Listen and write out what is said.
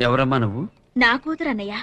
ఎవరమ్మా నువ్వు? నా కూతురు అన్నయ్య